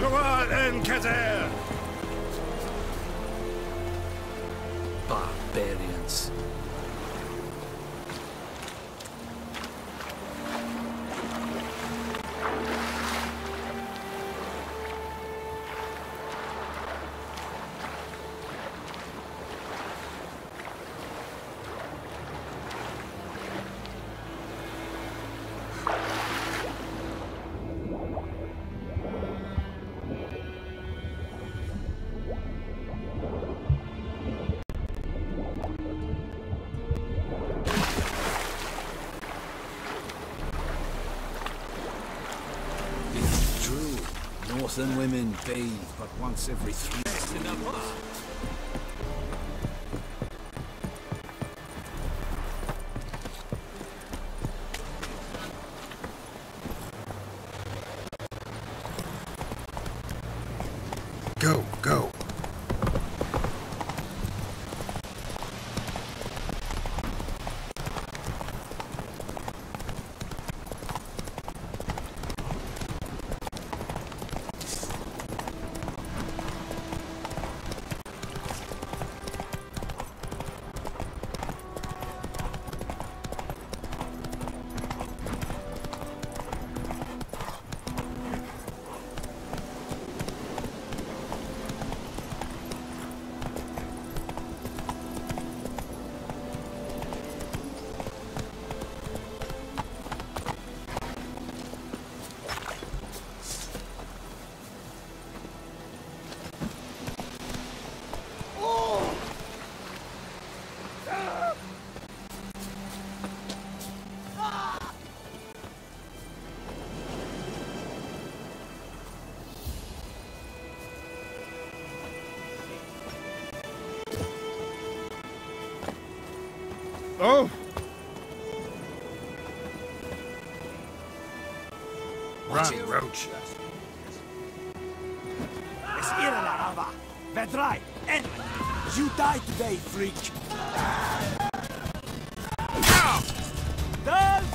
Roi Encazer! Barbarians. Northern women bathe but once every three years. Go, go. Oh! Run, Roach. Es ihre Larava. Vedrai, end. You die today, freak. Down!